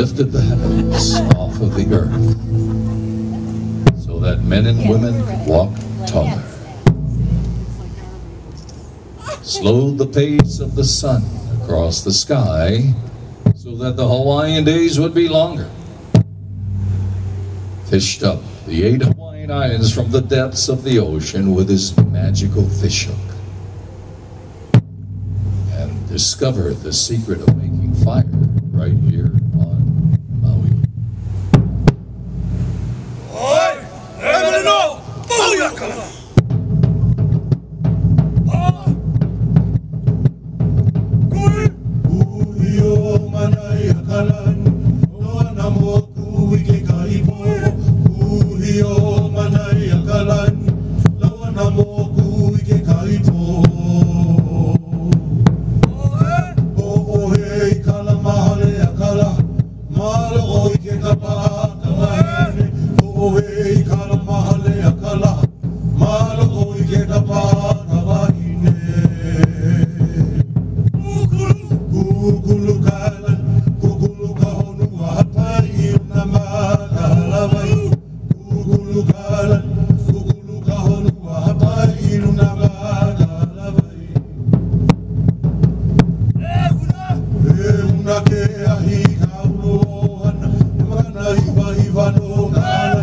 lifted the heavens off of the earth so that men and women could walk taller. Slowed the pace of the sun across the sky so that the Hawaiian days would be longer. Fished up the eight Hawaiian islands from the depths of the ocean with his magical fish hook. And discovered the secret of making fire right here O o he i kala mahale akala, malo o i ke ka mahine. Ukulu! Kukulu kukulu na makalawai. Kukulu kalan, kukulu kahonu hapai na makalawai. Eh, una! E una ke ahi kaurohan, mana iwa iwa no kalai.